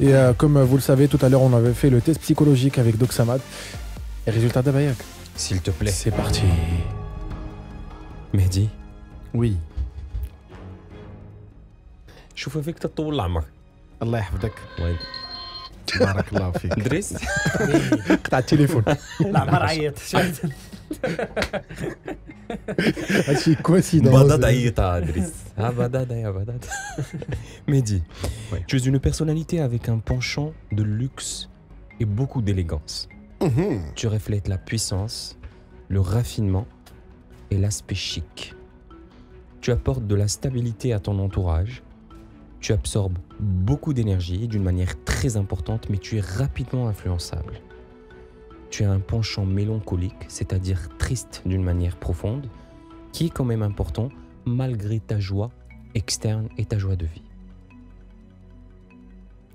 Et euh, comme vous le savez, tout à l'heure, on avait fait le test psychologique avec Doc Samad. Et résultat d'Abayak. S'il te plaît. C'est parti. Mehdi, وي شوف فيك تطول العمر الله يحفظك وين بارك الله فيك دريس قطع التليفون العمر عيط هادشي coïncidence. بدات عيطة دريس ها بدات يا بدات Mehdi, Oui. tu es une personnalité avec un penchant de luxe et beaucoup d'élégance. Tu reflètes la puissance, le raffinement et l'aspect chic. Tu apportes de la stabilité à ton entourage. tu absorbes beaucoup d'énergie d'une manière très importante, mais tu es rapidement influençable. Tu as un penchant mélancolique, c'est-à-dire triste d'une manière profonde, qui est quand même important malgré ta joie externe et ta joie de vie.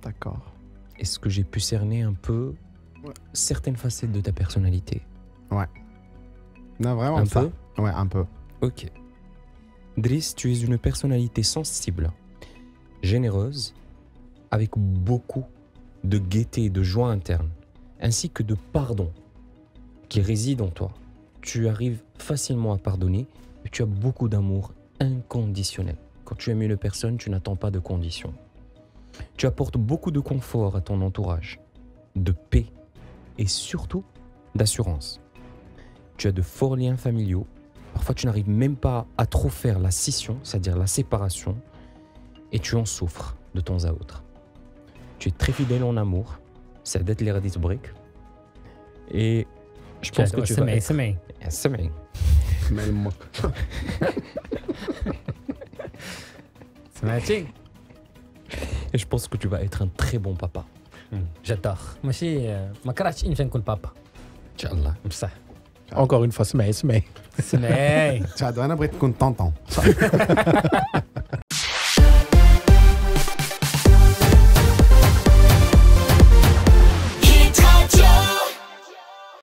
D'accord. Est-ce que j'ai pu cerner un peu Ouais. certaines facettes de ta personnalité? Non, vraiment Un ça. peu? Ouais, un peu. Ok. Driss, tu es une personnalité sensible, généreuse, avec beaucoup de gaieté et de joie interne, ainsi que de pardon qui réside en toi. Tu arrives facilement à pardonner et tu as beaucoup d'amour inconditionnel. Quand tu aimes une personne, tu n'attends pas de conditions. Tu apportes beaucoup de confort à ton entourage, de paix et surtout d'assurance. Tu as de forts liens familiaux Parfois, tu n'arrives même pas à trop faire la scission, c'est-à-dire la séparation, et tu en souffres de temps à autre. Tu es très fidèle en amour, ça date les radis briques. Et je pense que tu vas être... Même moi. Et je pense que tu vas être un très bon papa. Hmm. J'adore. Moi aussi, euh, ma crache, je ne papa. Inch'Allah. ça. Encore une fois, semaille, semaille. Semaille. Tu as donné un bruit de tonton.